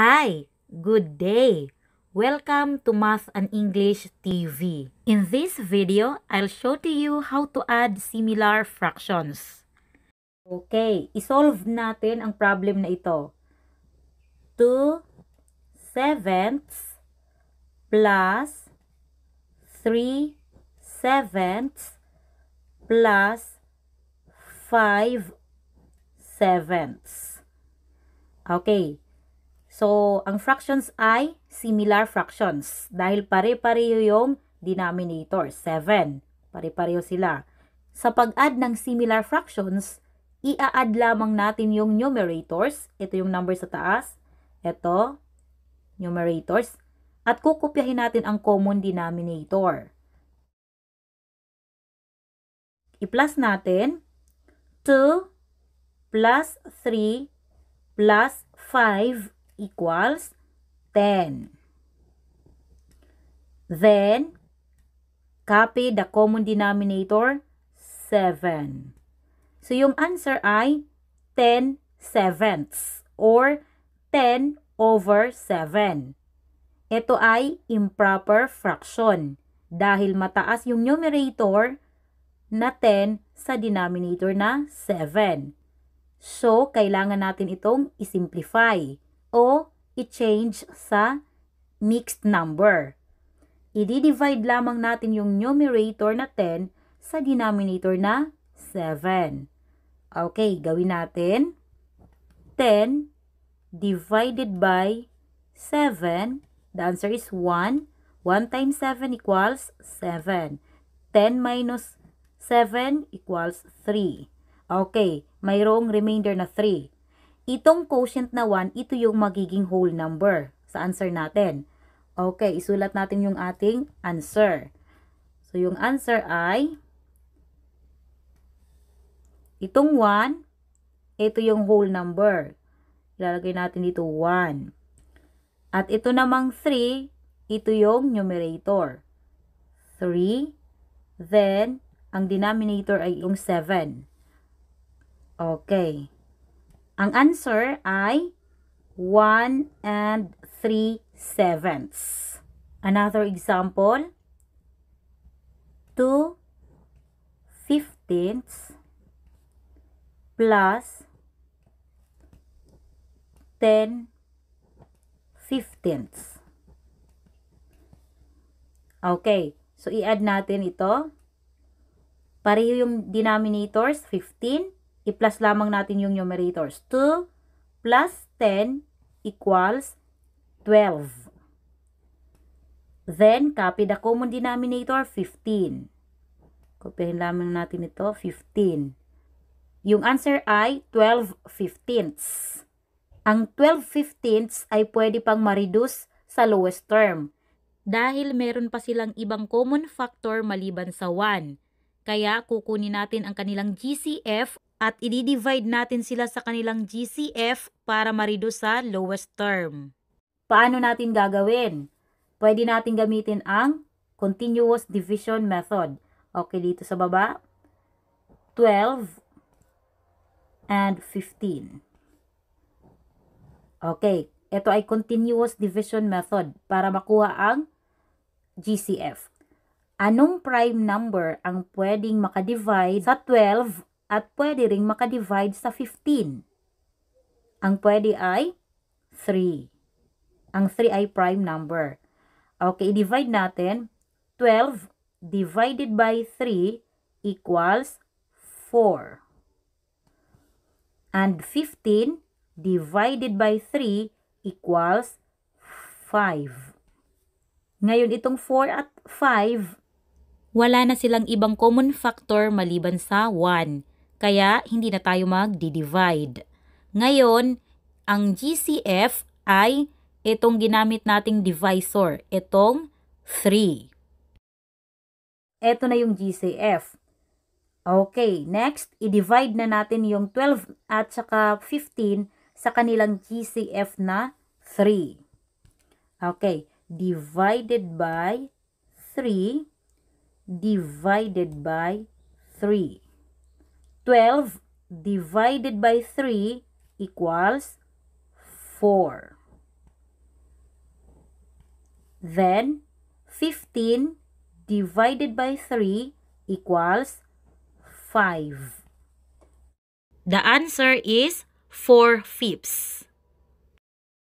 Hi, good day. Welcome to Math and English TV. In this video, I'll show to you how to add similar fractions. Okay, isolve natin ang problem na ito. 2 sevenths plus 3 sevenths plus 5 sevenths. Okay, So, ang fractions ay similar fractions dahil pare-pareho yung denominator, 7. Pare-pareho sila. Sa pag-add ng similar fractions, i-add lamang natin yung numerators. Ito yung number sa taas. Ito, numerators. At kukopyahin natin ang common denominator. I-plus natin 2 plus 3 plus 5 equals 10. Then, copy the common denominator, 7. So, yung answer ay 10 sevenths or 10 over 7. Ito ay improper fraction dahil mataas yung numerator na 10 sa denominator na 7. So, kailangan natin itong isimplify o i-change sa mixed number. I-divide lamang natin yung numerator na 10 sa denominator na 7. Okay, gawin natin. 10 divided by 7, the answer is 1. 1 times 7 equals 7. 10 minus 7 equals 3. Okay, mayroong remainder na 3. Itong quotient na 1, ito yung magiging whole number sa answer natin. Okay, isulat natin yung ating answer. So, yung answer ay itong 1, ito yung whole number. Ilalagay natin dito 1. At ito namang 3, ito yung numerator. 3, then, ang denominator ay yung 7. Okay. Ang answer ay 1 and 3 sevenths. Another example, 2 fifteenths plus 10 fifteenths. Okay, so i-add natin ito. Pareho yung denominators, 15 i-plus lamang natin yung numerators. 2 plus 10 equals 12. Then, copy the common denominator, 15. Kopyahin lamang natin ito, 15. Yung answer ay 12 fifteenths. Ang 12 fifteenths ay pwede pang ma-reduce sa lowest term. Dahil meron pa silang ibang common factor maliban sa 1. Kaya kukunin natin ang kanilang GCF at i-divide natin sila sa kanilang GCF para ma-reduce sa lowest term. Paano natin gagawin? Pwede natin gamitin ang continuous division method. Okay, dito sa baba, 12 and 15. Okay, ito ay continuous division method para makuha ang GCF. Anong prime number ang pwedeng makadivide sa 12 at pwede ring makadivide sa 15. Ang pwede ay 3. Ang 3 ay prime number. Okay, i-divide natin. 12 divided by 3 equals 4. And 15 divided by 3 equals 5. Ngayon, itong 4 at 5, wala na silang ibang common factor maliban sa 1. Kaya hindi na tayo mag-divide. Ngayon, ang GCF ay itong ginamit nating divisor, itong 3. Ito na yung GCF. Okay, next, i-divide na natin yung 12 at saka 15 sa kanilang GCF na 3. Okay, divided by 3 divided by 3. 12 divided by 3 equals 4. Then, 15 divided by 3 equals 5. The answer is 4 fifths.